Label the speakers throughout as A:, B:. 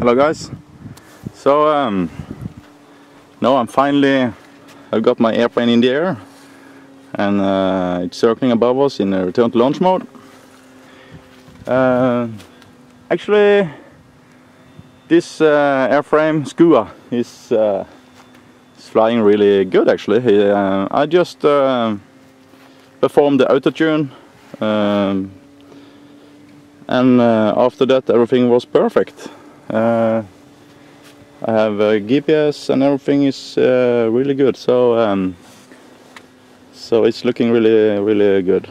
A: Hello guys. So um, now I'm finally, I've got my airplane in the air and uh, it's circling above us in a return to launch mode. Uh, actually, this uh, airframe Skua is, uh, is flying really good actually. Uh, I just uh, performed the auto tune um, and after that everything was perfect. Uh, I have a GPS and everything is uh, really good. So um, so it's looking really really good.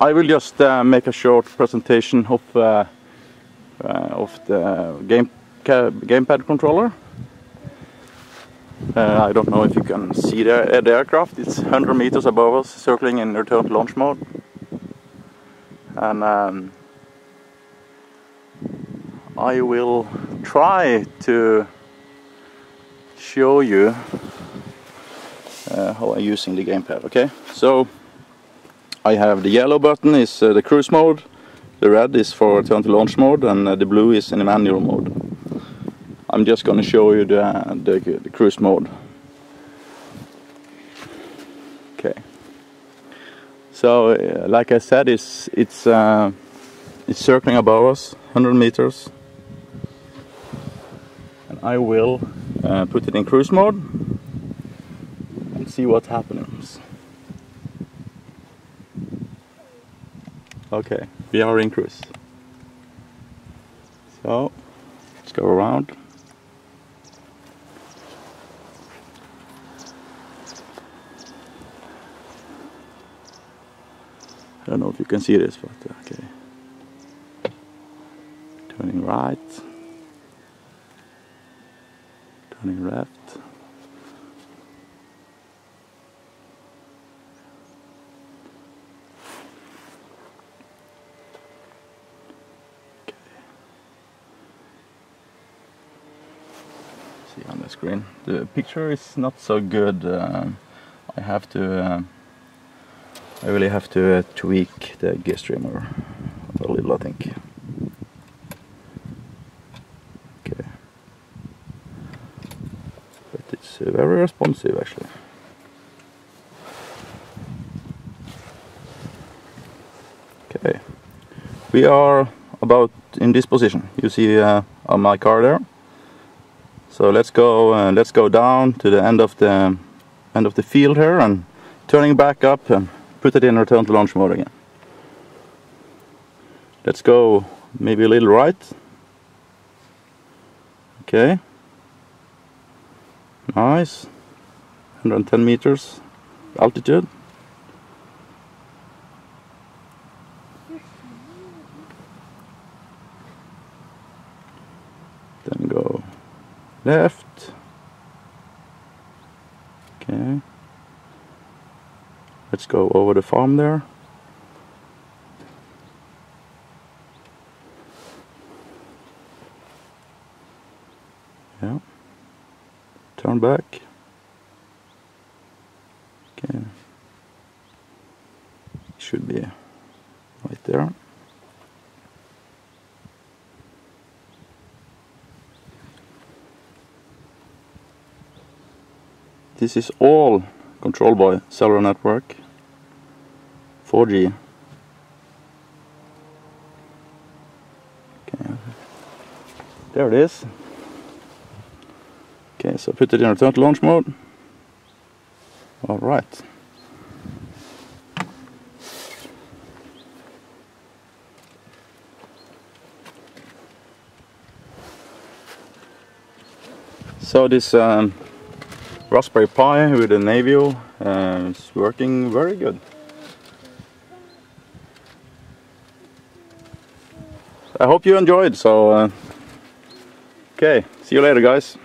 A: I will just uh, make a short presentation of uh, uh, of the game gamepad controller. Uh, I don't know if you can see the, the, aircraft. It's 100 meters above us, circling in return launch mode. And um, I will try to show you uh, how I'm using the gamepad. Okay, so I have the yellow button is uh, the cruise mode, the red is for turn to launch mode, and uh, the blue is in the manual mode. I'm just going to show you the, the, the cruise mode. Okay. So, uh, like I said, it's it's uh, it's circling above us, 100 meters I will uh, put it in cruise mode and see what happens. Okay, we are in cruise. So, let's go around. I don't know if you can see this, but okay. Turning right. Turning left. Okay. See on the screen. The picture is not so good. Um, I have to. Um, I really have to uh, tweak the GStreamer a little, I think. Very responsive actually. Okay, we are about in this position. You see uh, on my car there. So let's go. Uh, let's go down to the end of the end of the field here and turning back up and put it in return to launch mode again. Let's go maybe a little right. Okay. Nice. 110 meters altitude. Then go left. Okay. Let's go over the farm there. Turn back. Okay. Should be right there. This is all controlled by cellular network. 4G okay. There it is so put it in return to launch mode. All right. So this um, Raspberry Pi with the Navio uh, is working very good. I hope you enjoyed, so uh, okay, see you later guys.